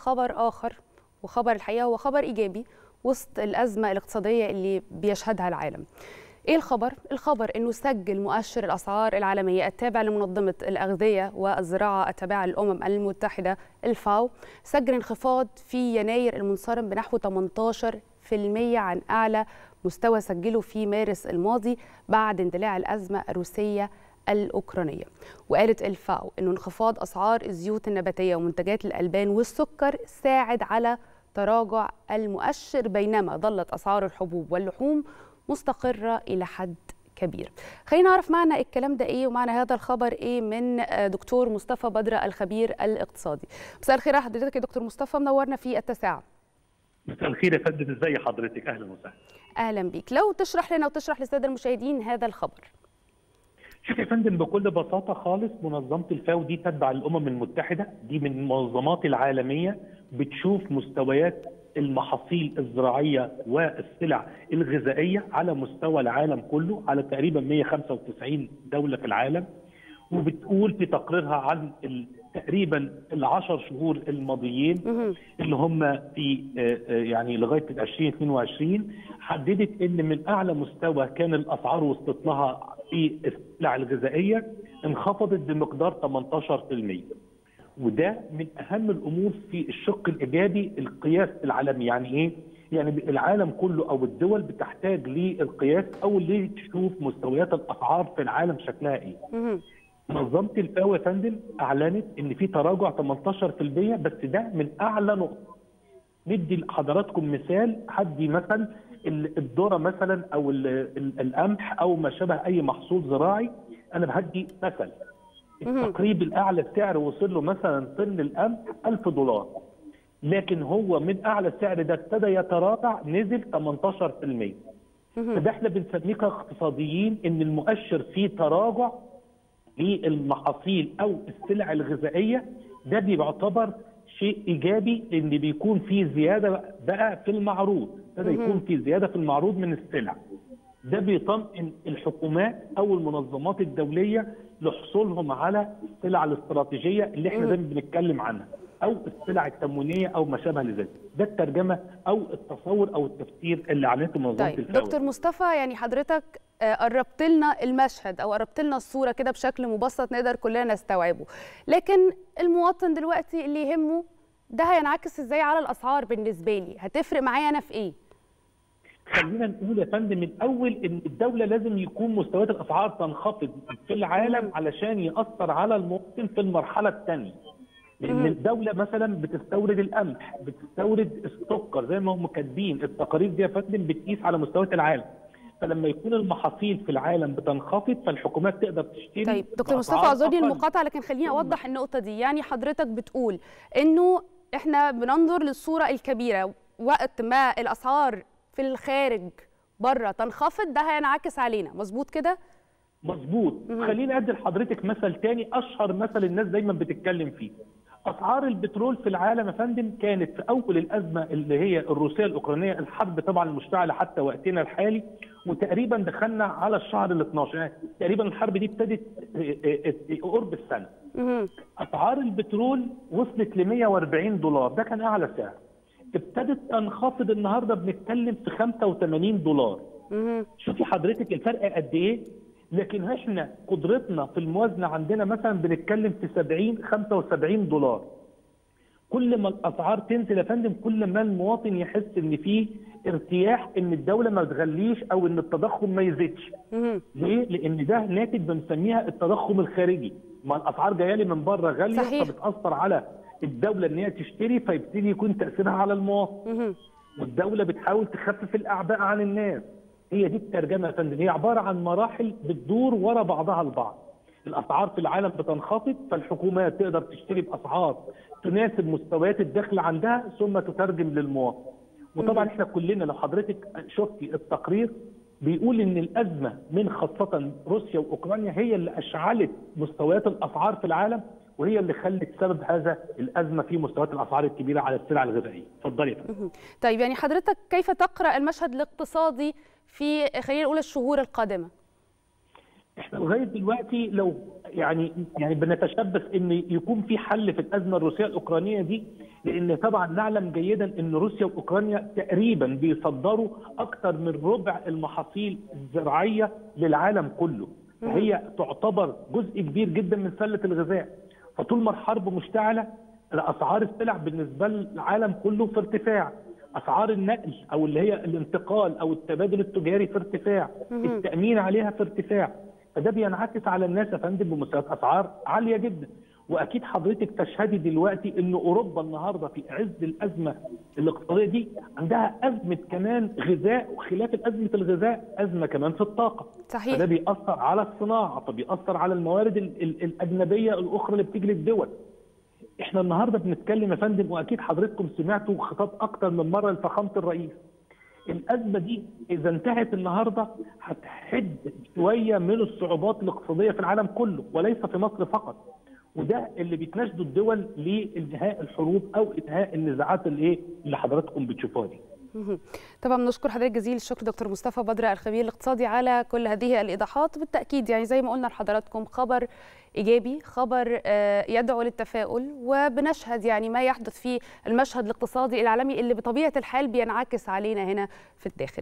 خبر آخر وخبر الحقيقة هو خبر إيجابي وسط الأزمة الاقتصادية اللي بيشهدها العالم. إيه الخبر؟ الخبر إنه سجل مؤشر الأسعار العالمية التابع لمنظمة الأغذية والزراعه التابعة للأمم المتحدة الفاو. سجل انخفاض في يناير المنصرم بنحو 18% عن أعلى مستوى سجله في مارس الماضي بعد اندلاع الأزمة الروسية الأوكرانية وقالت الفاو أنه انخفاض أسعار الزيوت النباتية ومنتجات الألبان والسكر ساعد على تراجع المؤشر بينما ظلت أسعار الحبوب واللحوم مستقرة إلى حد كبير. خلينا نعرف معنى الكلام ده إيه ومعنى هذا الخبر إيه من دكتور مصطفى بدر الخبير الاقتصادي. مساء الخير على حضرتك يا دكتور مصطفى منورنا في التاسعه مساء الخير يا فندم ازي حضرتك؟ أهلا وسهلا. أهلا بيك. لو تشرح لنا وتشرح للسادة المشاهدين هذا الخبر. شوف يا فندم بكل بساطة خالص منظمة الفاو دي تتبع الأمم المتحدة. دي من المنظمات العالمية بتشوف مستويات المحاصيل الزراعية والسلع الغذائية على مستوى العالم كله على تقريبا 195 دولة في العالم. وبتقول في تقريرها عن تقريبا العشر شهور الماضيين اللي هم في يعني لغاية 2022 حددت إن من أعلى مستوى كان الأسعار وصلت لها في السلع الغذائيه انخفضت بمقدار 18% وده من أهم الأمور في الشق الإيجابي القياس العالمي يعني إيه؟ يعني العالم كله أو الدول بتحتاج للقياس أو لتشوف مستويات الأسعار في العالم شكلها إيه. منظمة الفاو يا فندم أعلنت إن في تراجع 18% بس ده من أعلى نقطة. ندي لحضراتكم مثال حدي مثلا الذرة مثلا أو القمح أو ما شابه أي محصول زراعي أنا بهدي مثل التقريب الأعلى السعر وصل له مثلا طن القمح 1000 دولار. لكن هو من أعلى سعر ده ابتدى يتراجع نزل 18% فده إحنا بنسميه كاقتصاديين إن المؤشر فيه تراجع للمحاصيل أو السلع الغذائية. ده بيعتبر شيء إيجابي إن بيكون في زيادة بقى في المعروض. ابتدى يكون في زيادة في المعروض من السلع. ده بيطمئن الحكومات أو المنظمات الدولية لحصولهم على السلع الاستراتيجية اللي إحنا دايما بنتكلم عنها أو السلع التموينية أو ما شابه لذلك. ده الترجمة أو التصور أو التفسير اللي أعلنته منظمة طيب دكتور مصطفى يعني حضرتك قربت لنا المشهد أو قربت لنا الصورة كده بشكل مبسط نقدر كلنا نستوعبه. لكن المواطن دلوقتي اللي يهمه ده هينعكس إزاي على الأسعار بالنسبة لي؟ هتفرق معايا أنا في إيه؟ خلينا نقول يا فندم من أول إن الدولة لازم يكون مستويات الأسعار تنخفض في العالم علشان يأثر على المواطن في المرحلة الثانية لأن الدولة مثلا بتستورد القمح بتستورد السكر زي ما هم كاتبين. التقارير دي يا فندم بتقيس على مستويات العالم. فلما يكون المحاصيل في العالم بتنخفض فالحكومات تقدر تشتري طيب دكتور مصطفى اعذرني المقاطعة لكن خليني أوضح النقطة دي. يعني حضرتك بتقول إنه إحنا بننظر للصورة الكبيرة وقت ما الأسعار في الخارج بره تنخفض ده هينعكس علينا. مظبوط كده؟ مظبوط. خليني أدي لحضرتك مثل تاني أشهر مثل الناس دايما بتتكلم فيه. أسعار البترول في العالم يا فندم كانت في أول الأزمة اللي هي الروسية الأوكرانية الحرب طبعا المشتعلة حتى وقتنا الحالي وتقريبا دخلنا على الشهر ال 12 يعني تقريبا الحرب دي ابتدت قرب السنة. أسعار البترول وصلت ل 140 دولار. ده كان أعلى سعر. ابتدت تنخفض النهارده بنتكلم في 85 دولار. شوفي حضرتك الفرق قد إيه؟ لكن إحنا قدرتنا في الموازنة عندنا مثلا بنتكلم في 70 75 دولار. كل ما الأسعار تنزل يا فندم كل ما المواطن يحس إن في ارتياح إن الدولة ما تغليش أو إن التضخم ما يزيدش. ليه؟ لأن ده ناتج بنسميها التضخم الخارجي. ما الأسعار جاية لي من بره غالية. فبتأثر على الدولة إن هي تشتري فيبتدي يكون تأثيرها على المواطن. والدولة بتحاول تخفف الأعباء عن الناس. هي دي الترجمة يا فندم. هي عبارة عن مراحل بتدور ورا بعضها البعض الأسعار في العالم بتنخفض فالحكومات تقدر تشتري بأسعار تناسب مستويات الدخل عندها ثم تترجم للمواطن. وطبعا إحنا كلنا لو حضرتك شفتي التقرير بيقول إن الأزمة من خاصة روسيا وأوكرانيا هي اللي أشعلت مستويات الأسعار في العالم وهي اللي خلت سبب هذا الأزمة في مستويات الأسعار الكبيرة على السلع الغذائية. اتفضلي. طيب يعني حضرتك كيف تقرأ المشهد الاقتصادي في خلينا نقول الشهور القادمة؟ إحنا لغاية دلوقتي لو يعني يعني بنتشبث إن يكون في حل في الأزمة الروسية الأوكرانية دي لأن طبعا نعلم جيدا إن روسيا وأوكرانيا تقريبا بيصدروا أكثر من ربع المحاصيل الزراعية للعالم كله فهي تعتبر جزء كبير جدا من سلة الغذاء فطول ما الحرب مشتعلة الأسعار السلع بالنسبة للعالم كله في ارتفاع. أسعار النقل أو اللي هي الانتقال أو التبادل التجاري في ارتفاع. التأمين عليها في ارتفاع. فده بينعكس على الناس يا فندم بمستويات أسعار عالية جدا. وأكيد حضرتك تشهدي دلوقتي إن أوروبا النهارده في عز الأزمة الاقتصاديه دي عندها أزمة كمان غذاء وخلاف أزمة الغذاء أزمة كمان في الطاقة. صحيح. فده بيأثر على الصناعة فبيأثر على الموارد ال ال الأجنبية الأخرى اللي بتيجي للدول إحنا النهارده بنتكلم يا فندم وأكيد حضرتكم سمعتوا خطاب أكتر من مرة لفخامة الرئيس. الأزمة دي إذا انتهت النهارده هتحد شوية من الصعوبات الاقتصادية في العالم كله وليس في مصر فقط. وده اللي بتناشدوا الدول لإنهاء الحروب أو إنهاء النزاعات اللي إيه اللي حضراتكم بتشوفوها دي. طبعا بنشكر حضرتك جزيل الشكر دكتور مصطفى بدر الخبير الاقتصادي على كل هذه الإيضاحات. بالتأكيد يعني زي ما قلنا لحضراتكم خبر إيجابي خبر يدعو للتفاؤل وبنشهد يعني ما يحدث في المشهد الاقتصادي العالمي اللي بطبيعة الحال بينعكس علينا هنا في الداخل.